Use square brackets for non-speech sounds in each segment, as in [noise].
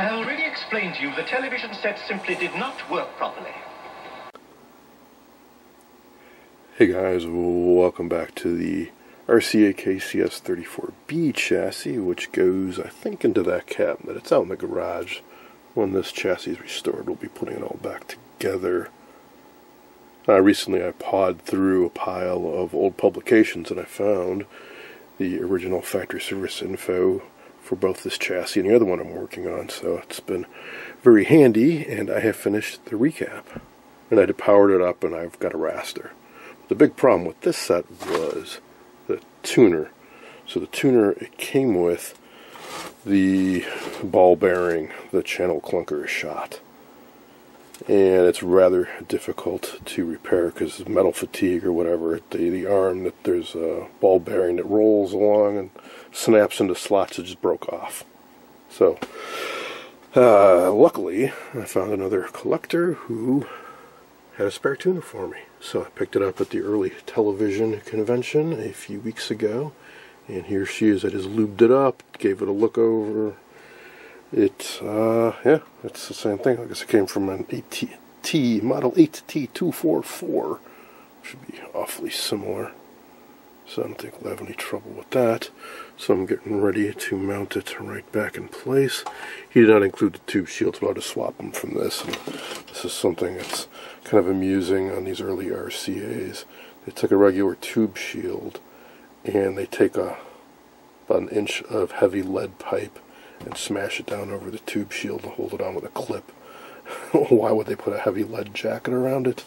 I already explained to you the television set simply did not work properly. Hey guys, welcome back to the RCA KCS34B chassis, which goes, I think, into that cabinet. It's out in the garage. When this chassis is restored, we'll be putting it all back together. Uh, recently, I pawed through a pile of old publications and I found the original factory service info for both this chassis and the other one I'm working on. So it's been very handy, and I have finished the recap. And I powered it up, and I've got a raster. The big problem with this set was the tuner. So the tuner it came with the ball bearing, the channel clunker shot. And it's rather difficult to repair because metal fatigue or whatever. The, the arm that there's a ball bearing that rolls along and snaps into slots that just broke off. So, uh, luckily, I found another collector who had a spare tuner for me. So I picked it up at the early television convention a few weeks ago. And here she is. I just lubed it up, gave it a look over. It, uh, yeah, it's the same thing. I guess it came from an AT Model 8T244. Should be awfully similar. So I don't think we'll have any trouble with that. So I'm getting ready to mount it right back in place. He did not include the tube shields, but I'll just swap them from this. And this is something that's kind of amusing on these early RCAs. They took a regular tube shield and they take a about an inch of heavy lead pipe and smash it down over the tube shield and hold it on with a clip. [laughs] Why would they put a heavy lead jacket around it?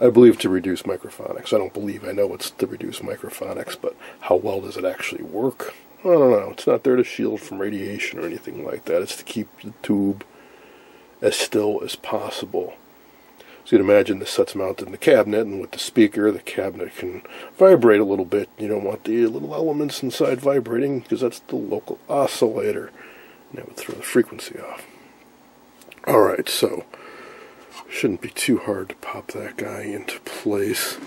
I believe to reduce microphonics. I don't believe I know it's to reduce microphonics, but how well does it actually work? I don't know. It's not there to shield from radiation or anything like that. It's to keep the tube as still as possible. So you'd imagine this set's mounted in the cabinet, and with the speaker, the cabinet can vibrate a little bit. You don't want the little elements inside vibrating because that's the local oscillator, that would throw the frequency off. Alright, so Shouldn't be too hard to pop that guy into place.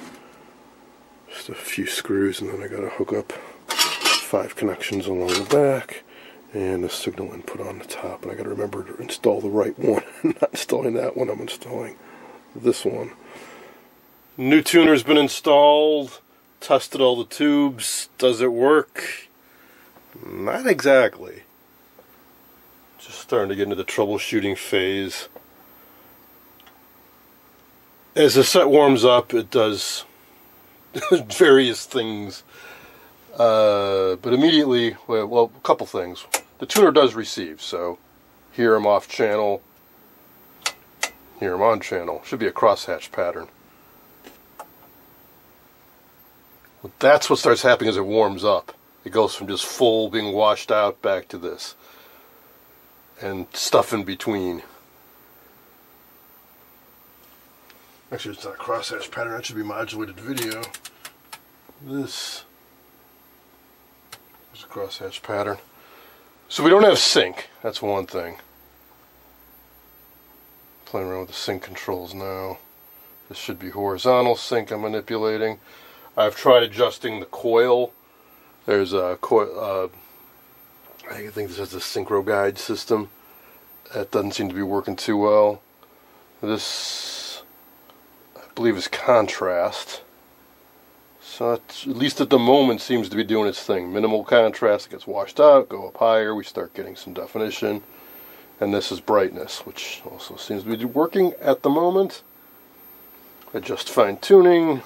Just a few screws and then I gotta hook up five connections along the back and the signal input on the top. And I gotta remember to install the right one. [laughs] I'm not installing that one, I'm installing this one. New tuner's been installed, tested all the tubes. Does it work? Not exactly. Just starting to get into the troubleshooting phase as the set warms up, it does [laughs] various things. Uh, but immediately, well, well, a couple things. The tuner does receive, so here I'm off channel, here I'm on channel. Should be a crosshatch pattern. That's what starts happening as it warms up. It goes from just full being washed out back to this. And stuff in between. Actually, it's not a crosshatch pattern. That should be modulated video. This is a crosshatch pattern. So we don't have sync. That's one thing. Playing around with the sync controls now. This should be horizontal sync I'm manipulating. I've tried adjusting the coil. There's a coil. Uh, I think this is the synchro guide system. That doesn't seem to be working too well. This I believe is contrast. So at least at the moment seems to be doing its thing. Minimal contrast, gets washed out, go up higher, we start getting some definition. And this is brightness, which also seems to be working at the moment. Adjust fine tuning.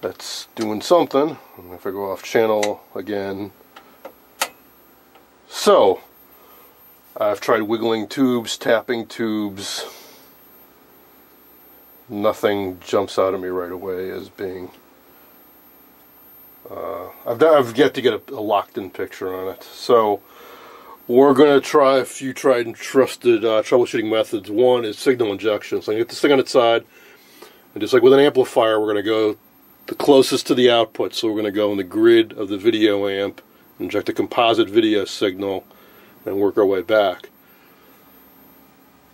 That's doing something. If I go off channel again. So, I've tried wiggling tubes, tapping tubes, nothing jumps out at me right away as being. Uh, I've, I've yet to get a, a locked-in picture on it. So we're going to try a few tried and trusted uh, troubleshooting methods. One is signal injection. So I get this thing on its side, and just like with an amplifier, we're going to go the closest to the output. So we're going to go in the grid of the video amp, inject a composite video signal, and work our way back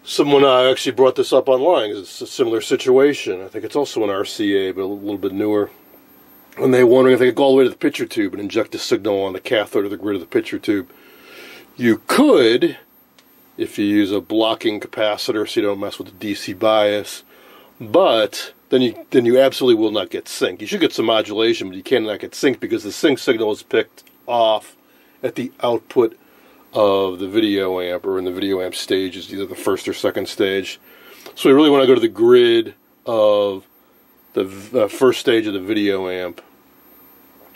someone uh, actually brought this up online. It's a similar situation. I think it's also an RCA, but a little bit newer. And they wondering if they could go all the way to the picture tube and inject a signal on the cathode or the grid of the picture tube You could, if you use a blocking capacitor so you don't mess with the DC bias, but then you then you absolutely will not get sync. You should get some modulation, but you cannot get sync because the sync signal is picked off at the output of the video amp or in the video amp stage is either the first or second stage. So we really want to go to the grid of the uh, first stage of the video amp.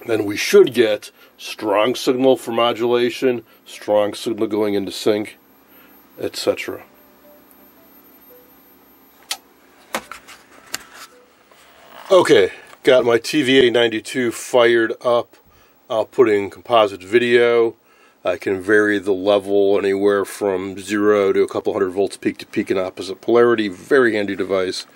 Then we should get strong signal for modulation, strong signal going into sync, etc. Okay, got my TVA92 fired up, outputting composite video. Uh, I can vary the level anywhere from zero to a couple hundred volts peak to peak in opposite polarity. Very handy device.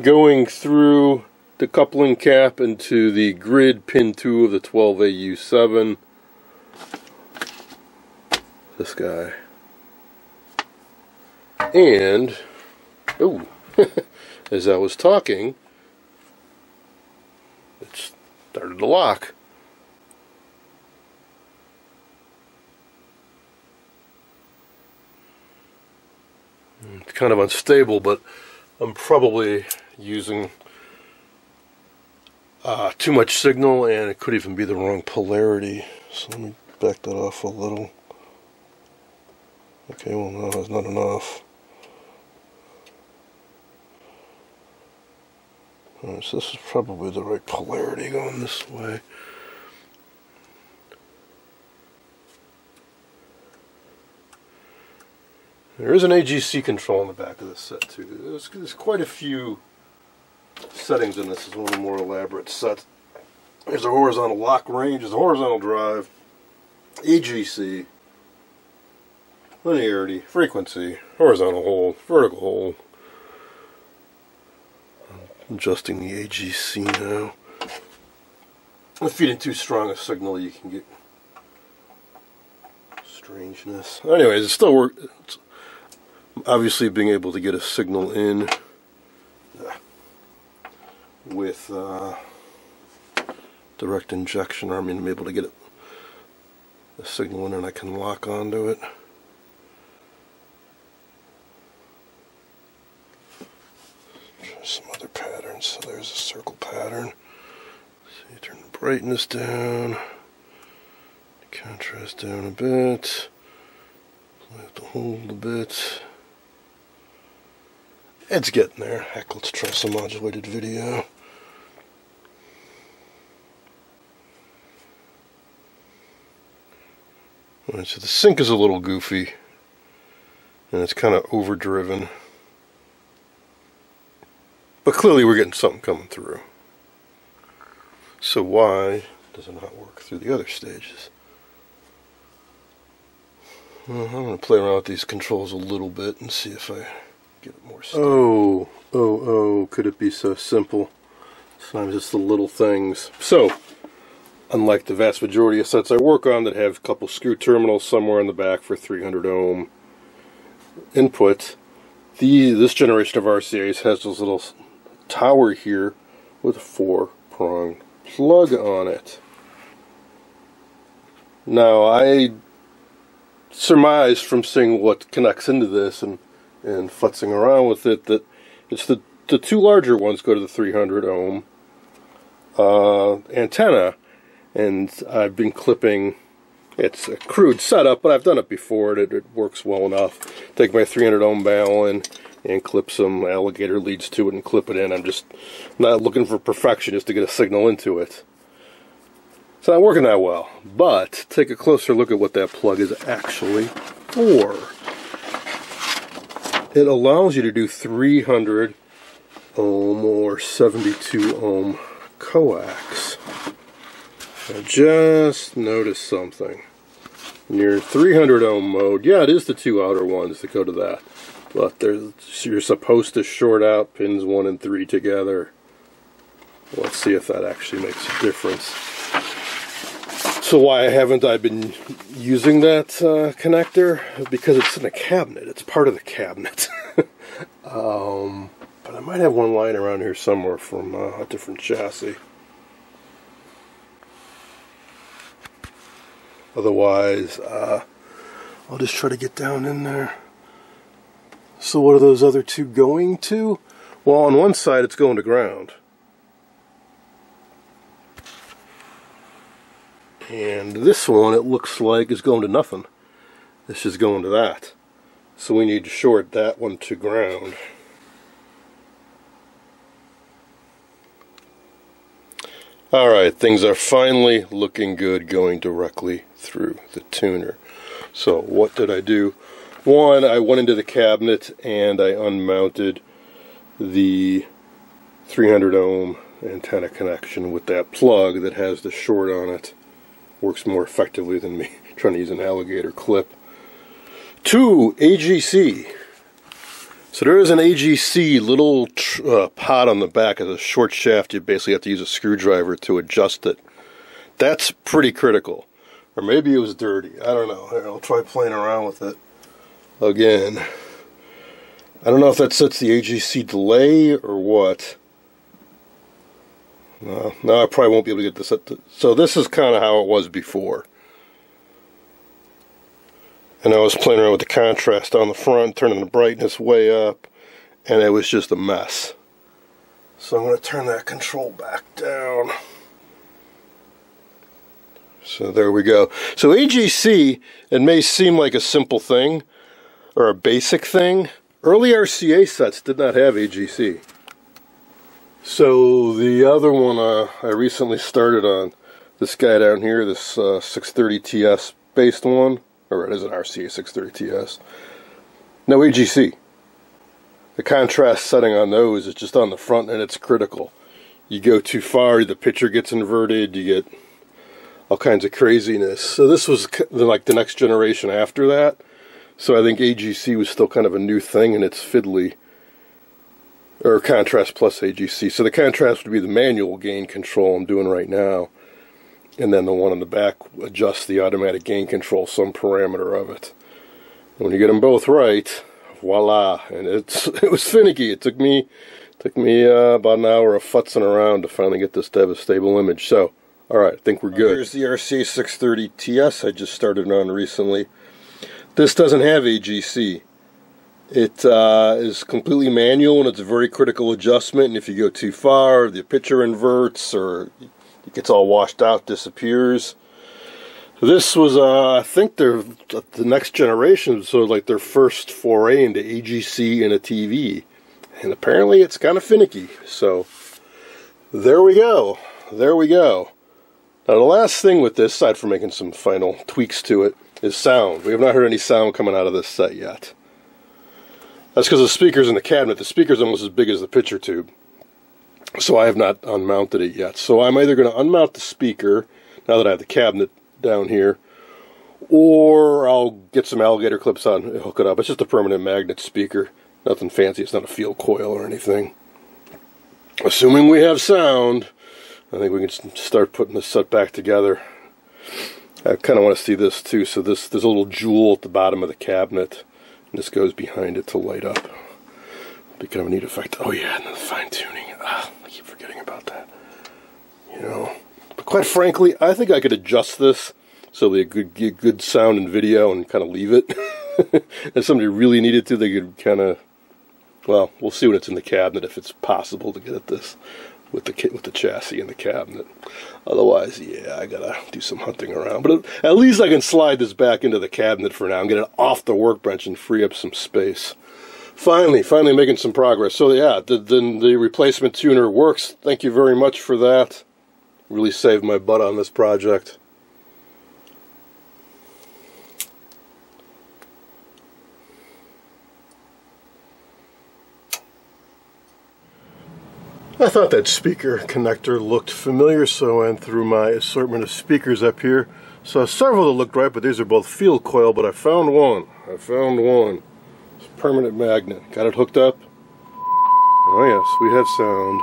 Going through the coupling cap into the grid pin 2 of the 12AU7. This guy. And, oh, [laughs] as I was talking, it started to lock. It's kind of unstable, but I'm probably using uh, too much signal and it could even be the wrong polarity. So let me back that off a little. Okay, well no, that's not enough. Alright, so this is probably the right polarity going this way. There is an AGC control in the back of this set too. There's, there's quite a few settings in this. It's one of the more elaborate sets. There's a horizontal lock range, there's a horizontal drive, AGC, linearity, frequency, horizontal hold, vertical hold. adjusting the AGC now. If feeding too strong a signal, you can get strangeness. Anyways, it still works. Obviously, being able to get a signal in with uh, direct injection, I mean, I'm able to get it, the signal in and I can lock onto it. Some other patterns. So there's a circle pattern. So you turn the brightness down, contrast down a bit, have to hold a bit. It's getting there. Heck, let's try some modulated video. Alright, so the sync is a little goofy. And it's kind of overdriven. But clearly we're getting something coming through. So why does it not work through the other stages? Well, I'm going to play around with these controls a little bit and see if I get it more. Oh, oh, oh, could it be so simple? Sometimes it's the little things. So, unlike the vast majority of sets I work on that have a couple screw terminals somewhere in the back for 300 ohm input, the this generation of RCAs has this little tower here with a four prong plug on it. Now I surmise from seeing what connects into this and and futzing around with it that it's the the two larger ones go to the 300 ohm uh, antenna. And I've been clipping it's a crude setup but I've done it before it, it works well enough. Take my 300 ohm balun and clip some alligator leads to it and clip it in. I'm just not looking for perfection just to get a signal into it. It's not working that well but take a closer look at what that plug is actually for it allows you to do 300 ohm or 72 ohm coax. I just noticed something. In your 300 ohm mode, yeah, it is the two outer ones that go to that. But there's, you're supposed to short out pins 1 and 3 together. Let's see if that actually makes a difference. So why haven't I been using that uh, connector? Because it's in a cabinet. It's part of the cabinet. [laughs] um, but I might have one lying around here somewhere from uh, a different chassis. Otherwise, uh, I'll just try to get down in there. So what are those other two going to? Well, on one side it's going to ground. And this one, it looks like, is going to nothing. This is going to that. So we need to short that one to ground. Alright, things are finally looking good going directly through the tuner. So what did I do? One, I went into the cabinet and I unmounted the 300 ohm antenna connection with that plug that has the short on it. Works more effectively than me [laughs] trying to use an alligator clip. Two, AGC. So there is an AGC little uh, pot on the back of the short shaft. You basically have to use a screwdriver to adjust it. That's pretty critical. Or maybe it was dirty. I don't know. I'll try playing around with it again. I don't know if that sets the AGC delay or what. No, no, I probably won't be able to get this up. To, so this is kind of how it was before. And I was playing around with the contrast on the front, turning the brightness way up, and it was just a mess. So I'm going to turn that control back down. So there we go. So AGC, it may seem like a simple thing, or a basic thing. Early RCA sets did not have AGC. So the other one uh, I recently started on, this guy down here, this uh, 630TS based one, or it is an RCA 630TS. No AGC. The contrast setting on those is just on the front and it's critical. You go too far, the picture gets inverted, you get all kinds of craziness. So this was like the next generation after that. So I think AGC was still kind of a new thing and it's fiddly. Or contrast plus AGC. So the contrast would be the manual gain control I'm doing right now. And then the one on the back adjusts the automatic gain control, some parameter of it. And when you get them both right, voila. And it's [laughs] it was finicky. It took me took me uh, about an hour of futzing around to finally get this to have a stable image. So, all right, I think we're good. Here's the RCA 630 TS I just started on recently. This doesn't have AGC. It uh, is completely manual and it's a very critical adjustment. And if you go too far, the picture inverts or it gets all washed out, disappears. This was, uh, I think, their the next generation, so like their first foray into AGC in a TV, and apparently it's kind of finicky. So there we go, there we go. Now the last thing with this, aside from making some final tweaks to it, is sound. We have not heard any sound coming out of this set yet. That's because the speaker's in the cabinet. The speaker's almost as big as the picture tube. So I have not unmounted it yet. So I'm either going to unmount the speaker, now that I have the cabinet down here, or I'll get some alligator clips on and hook it up. It's just a permanent magnet speaker. Nothing fancy. It's not a field coil or anything. Assuming we have sound, I think we can start putting this set back together. I kind of want to see this too. So this there's a little jewel at the bottom of the cabinet, this goes behind it to light up. Be of a neat effect. Oh yeah, and the fine tuning. Ah, I keep forgetting about that. You know, but quite frankly, I think I could adjust this so they could get good sound and video and kind of leave it. [laughs] if somebody really needed to, they could kind of. Well, we'll see when it's in the cabinet if it's possible to get at this with the kit with the chassis and the cabinet. Otherwise, yeah, I gotta do some hunting around. But at least I can slide this back into the cabinet for now and get it off the workbench and free up some space. Finally, finally making some progress. So yeah, the, the, the replacement tuner works. Thank you very much for that. Really saved my butt on this project. I thought that speaker connector looked familiar, so I went through my assortment of speakers up here. So several that looked right, but these are both field coil, but I found one. I found one. It's permanent magnet. Got it hooked up? Oh yes, we have sound.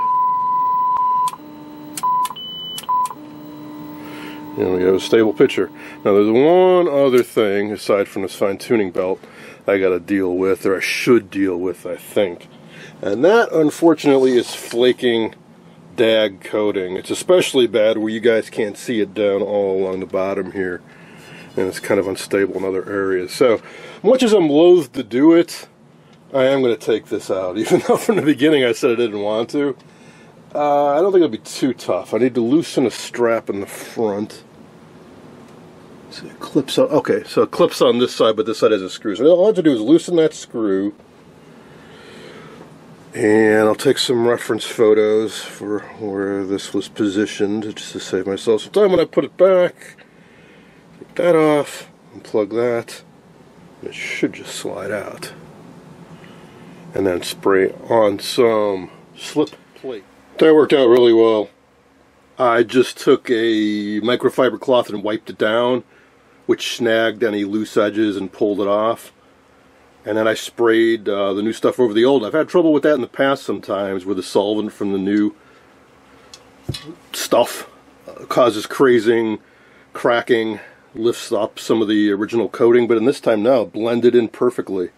And we have a stable picture. Now there's one other thing, aside from this fine tuning belt, I gotta deal with, or I should deal with, I think. And that, unfortunately, is flaking dag coating. It's especially bad where you guys can't see it down all along the bottom here. and it's kind of unstable in other areas. So, much as I'm loath to do it, I am going to take this out, [laughs] even though from the beginning I said I didn't want to. Uh, I don't think it'll be too tough. I need to loosen a strap in the front. So it clips on. Okay, so it clips on this side, but this side has a screw. So all I have to do is loosen that screw. And I'll take some reference photos for where this was positioned, just to save myself some time when I put it back. Take that off, unplug that. It should just slide out. And then spray on some slip plate. That worked out really well. I just took a microfiber cloth and wiped it down, which snagged any loose edges and pulled it off. And then I sprayed uh, the new stuff over the old. I've had trouble with that in the past sometimes, where the solvent from the new stuff uh, causes crazing, cracking, lifts up some of the original coating. But in this time now, blended in perfectly.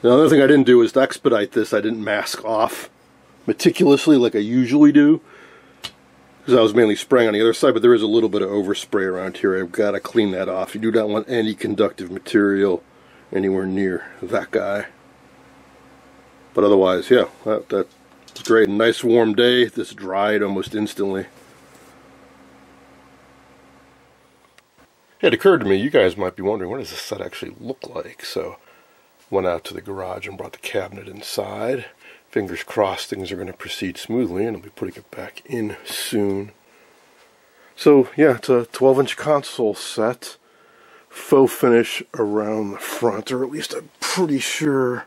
The other thing I didn't do is to expedite this. I didn't mask off meticulously like I usually do because I was mainly spraying on the other side, but there is a little bit of overspray around here. I've got to clean that off. You do not want any conductive material anywhere near that guy. But otherwise, yeah, that, that's great. Nice warm day. This dried almost instantly. It occurred to me, you guys might be wondering, what does this set actually look like? So, went out to the garage and brought the cabinet inside fingers crossed things are going to proceed smoothly and I'll be putting it back in soon. So yeah, it's a 12 inch console set. Faux finish around the front, or at least I'm pretty sure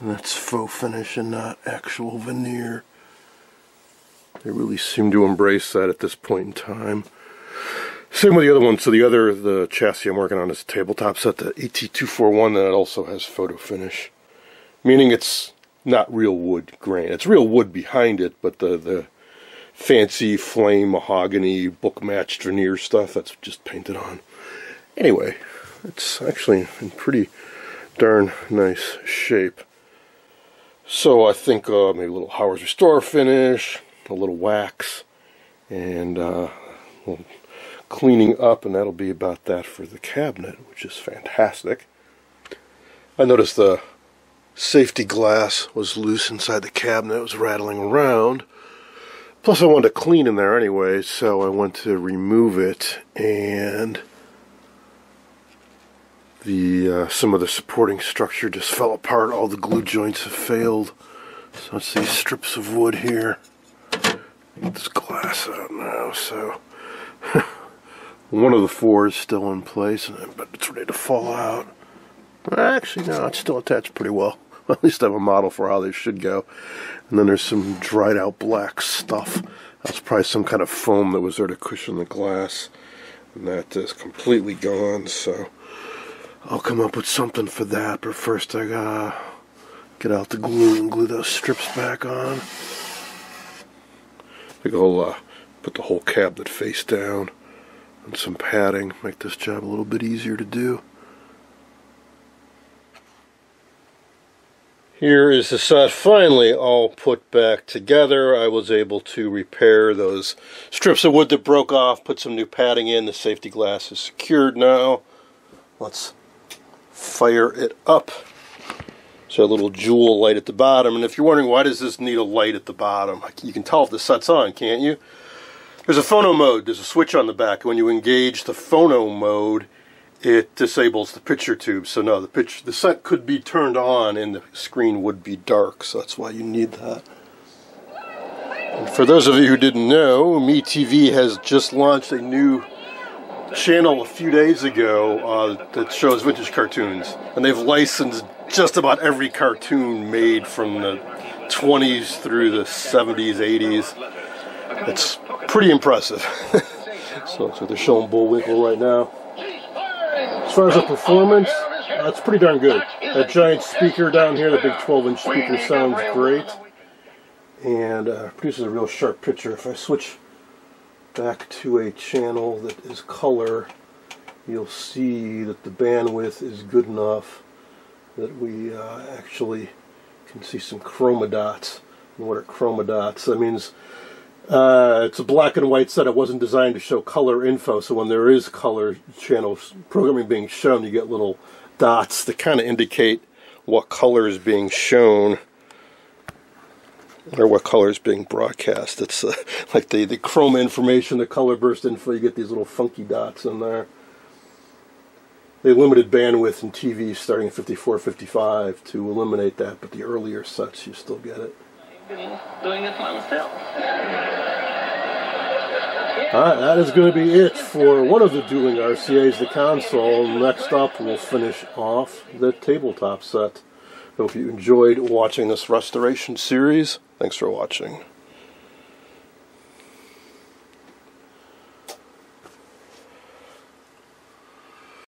that's faux finish and not actual veneer. They really seem to embrace that at this point in time. Same with the other one. So the other, the chassis I'm working on is a tabletop set, the AT241, that also has photo finish. Meaning it's not real wood grain. It's real wood behind it, but the the fancy flame mahogany book matched veneer stuff that's just painted on. Anyway, it's actually in pretty darn nice shape. So I think uh, maybe a little Howard's Restore finish, a little wax, and uh, cleaning up, and that'll be about that for the cabinet, which is fantastic. I noticed the safety glass was loose inside the cabinet. It was rattling around. Plus, I wanted to clean in there anyway, so I went to remove it, and the uh, some of the supporting structure just fell apart. All the glue joints have failed. So it's these strips of wood here. Get this glass out now. So [laughs] one of the four is still in place, but it's ready to fall out. Actually, no, it's still attached pretty well. [laughs] At least I have a model for how they should go. And then there's some dried out black stuff. That's probably some kind of foam that was there to cushion the glass. And that is completely gone, so I'll come up with something for that. But first I gotta get out the glue and glue those strips back on. I think I'll uh, put the whole cabinet face down and some padding, make this job a little bit easier to do. Here is the set finally all put back together. I was able to repair those strips of wood that broke off, put some new padding in. The safety glass is secured now. Let's fire it up. So a little jewel light at the bottom. And if you're wondering why does this need a light at the bottom, you can tell if the set's on, can't you? There's a phono mode. There's a switch on the back. When you engage the phono mode, it disables the picture tube. So no, the pitch the set could be turned on and the screen would be dark. So that's why you need that. And for those of you who didn't know, MeTV has just launched a new channel a few days ago uh, that shows vintage cartoons, and they've licensed just about every cartoon made from the 20s through the 70s, 80s. It's pretty impressive. [laughs] so, so they're showing Bullwinkle right now. As far as the performance, it's pretty darn good. That giant speaker down here, the big 12-inch speaker, sounds great. And uh, produces a real sharp picture. If I switch back to a channel that is color, you'll see that the bandwidth is good enough that we uh, actually can see some chroma dots. And what are chroma dots? That means Uh, it's a black and white set. It wasn't designed to show color info, so when there is color channel programming being shown, you get little dots that kind of indicate what color is being shown or what color is being broadcast. It's uh, [laughs] like the, the chroma information, the color burst info, you get these little funky dots in there. They limited bandwidth in TV starting at 54, 55 to eliminate that, but the earlier sets you still get it. doing this myself. Alright, that is going to be it for one of the dueling RCAs, the console. Next up, we'll finish off the tabletop set. Hope you enjoyed watching this restoration series. Thanks for watching.